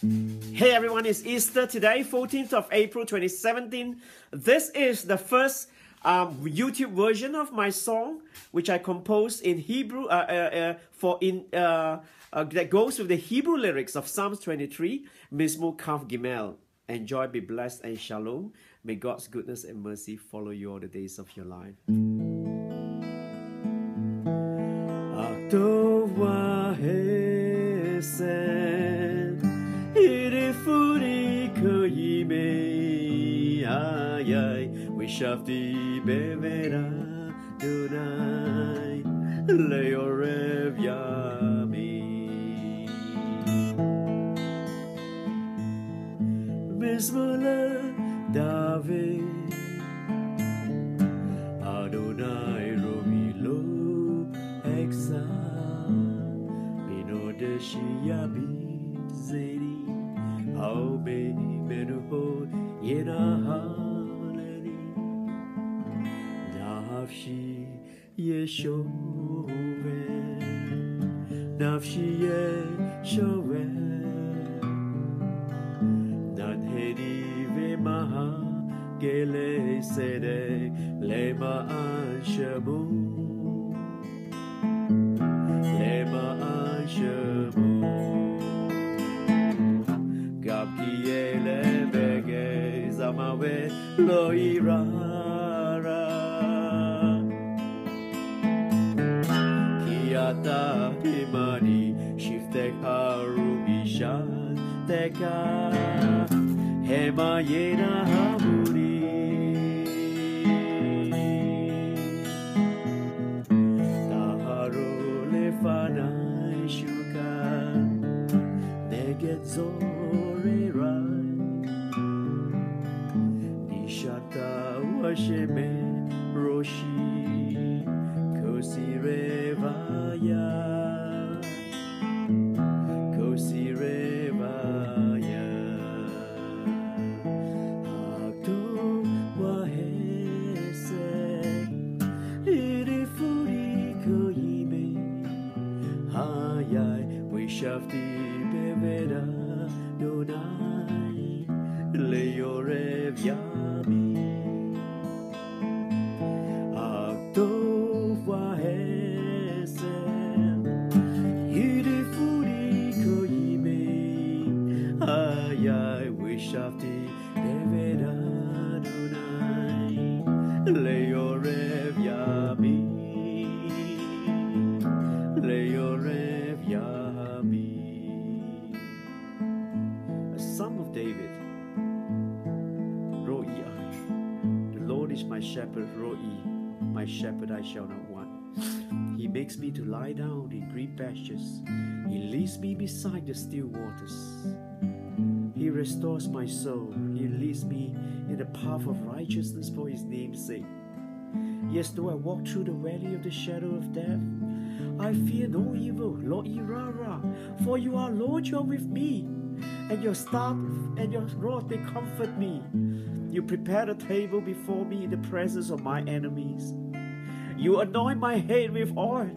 Hey everyone, it's Easter today, 14th of April 2017. This is the first um, YouTube version of my song, which I composed in Hebrew uh, uh, uh, for in uh, uh, that goes with the Hebrew lyrics of Psalms 23, Mizmor Kaf Gimel. Enjoy, be blessed, and shalom. May God's goodness and mercy follow you all the days of your life. Shafti bevera dunai leorev yami. Bismillah David. Adonai Romilo Exa Bino Deshiyabi Zedi How be Menuho Yenaha yeshove nafshi yeshove nan hedi ve maha gele sede lema anshabu lema anshabu gapiele bege zamawe loira Yata Himani Shifteka Rubisha Teka. Hema Yena Hamuni Taharo Lefana Shuka. Neget Zore Rai. Nishata Washeme Roshi. Kosi Revaya Kosi Revaya Akto Wahese Irifuri Koyime. Hayai Wishafti Beveda Donai Leorev Yami A Psalm of David Roi The Lord is my shepherd, Roi My shepherd I shall not want. He makes me to lie down in green pastures. He leads me beside the still waters he restores my soul. He leads me in the path of righteousness for his name's sake. Yes, though I walk through the valley of the shadow of death, I fear no evil, Lord Irara, for you are Lord, you are with me, and your staff and your rod they comfort me. You prepare a table before me in the presence of my enemies. You anoint my head with oil.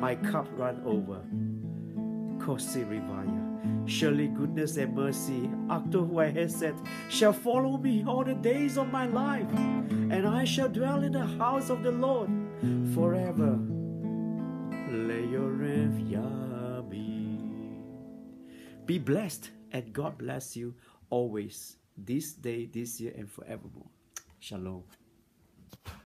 My cup run over. Surely goodness and mercy, Akto said, shall follow me all the days of my life, and I shall dwell in the house of the Lord forever. Be blessed, and God bless you always, this day, this year, and forevermore. Shalom.